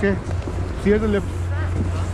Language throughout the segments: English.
Okay, steer the left.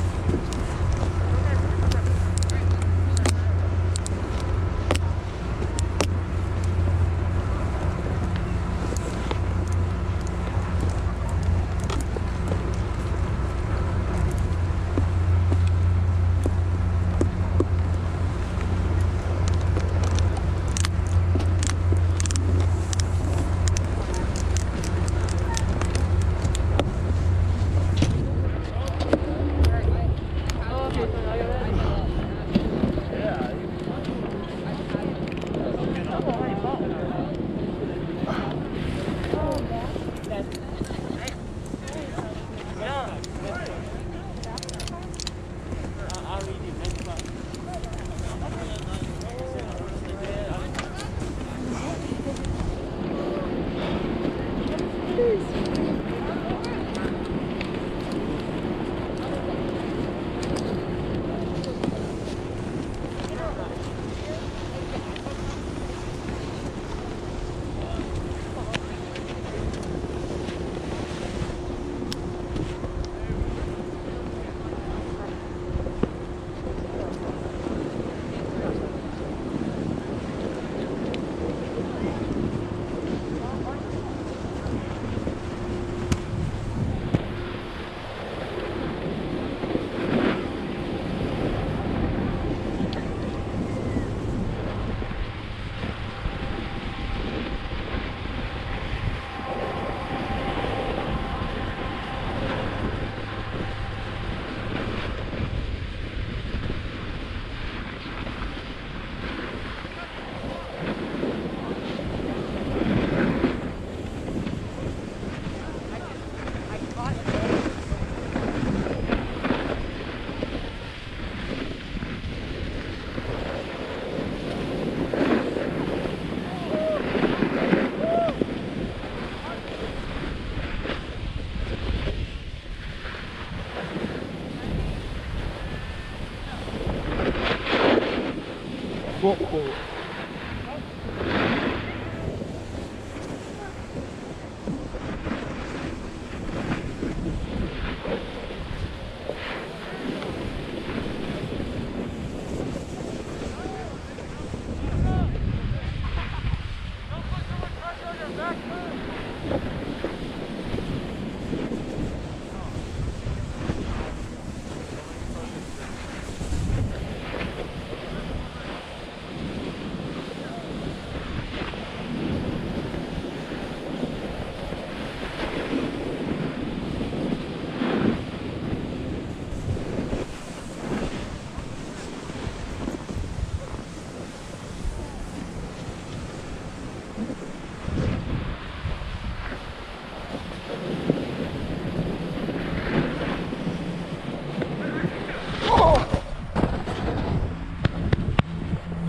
Go,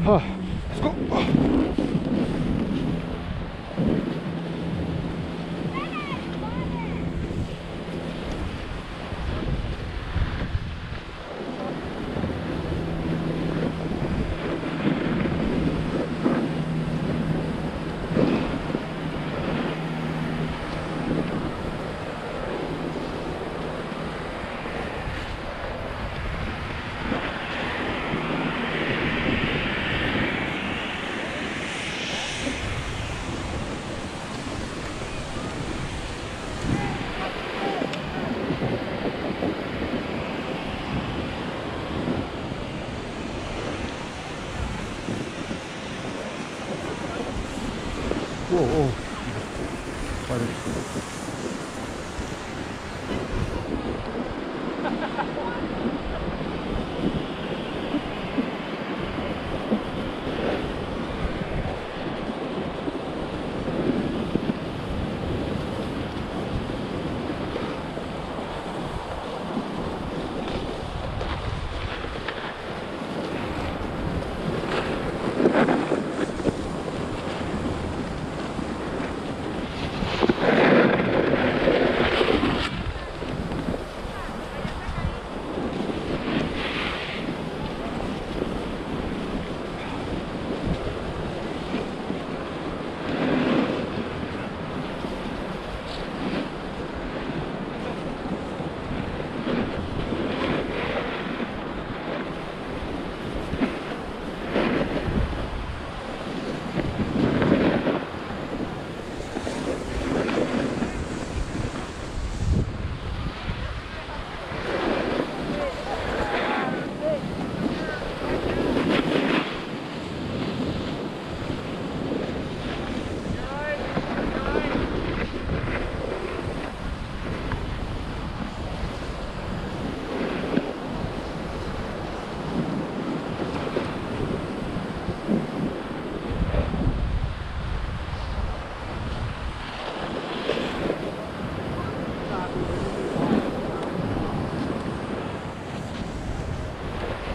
go. Ah, let's go. 오, 오. 빠르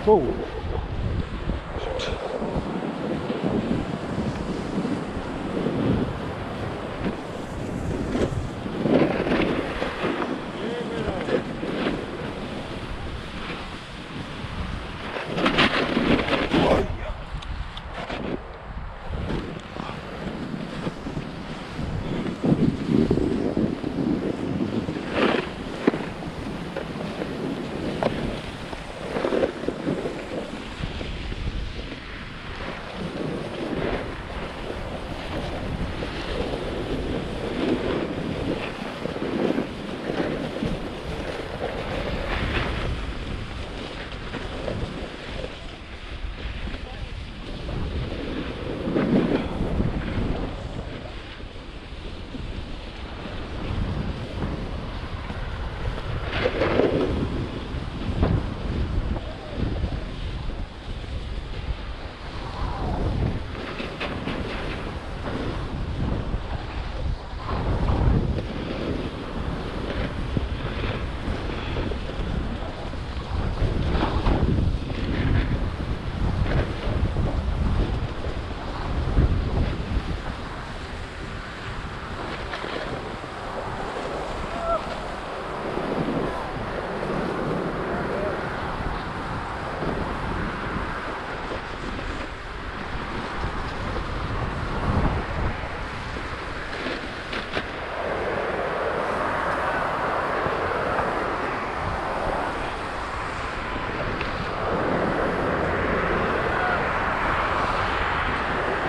Boa.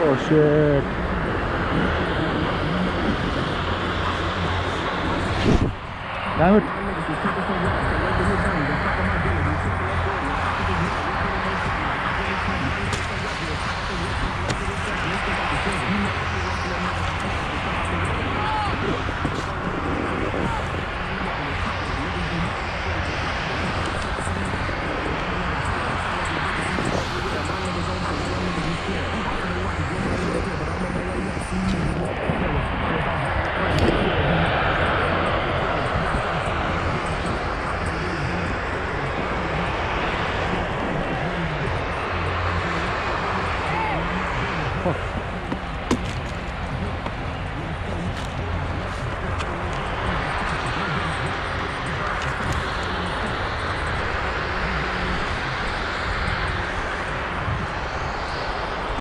Oh shit. Damn it.